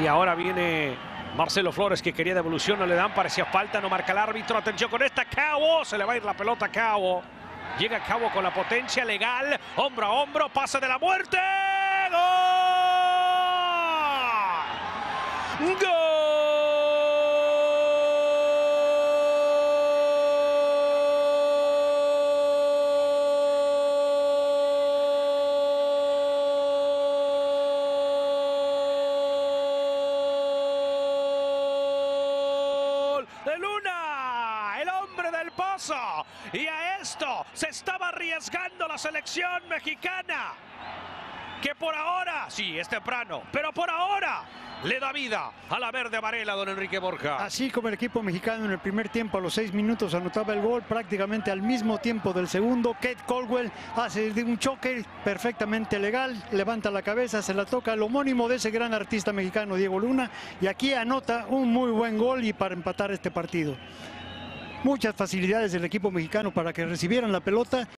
Y ahora viene Marcelo Flores que quería devolución, no le dan, parecía falta, no marca el árbitro. Atención con esta, Cabo, se le va a ir la pelota a Cabo. Llega Cabo con la potencia legal, hombro a hombro, pase de la muerte. ¡Gol! ¡Gol! De Luna, el hombre del pozo. Y a esto se estaba arriesgando la selección mexicana. Que por ahora, sí, es temprano, pero por ahora le da vida a la verde amarela, don Enrique Borja. Así como el equipo mexicano en el primer tiempo a los seis minutos anotaba el gol, prácticamente al mismo tiempo del segundo, Kate Colwell hace un choque perfectamente legal, levanta la cabeza, se la toca al homónimo de ese gran artista mexicano Diego Luna y aquí anota un muy buen gol y para empatar este partido. Muchas facilidades del equipo mexicano para que recibieran la pelota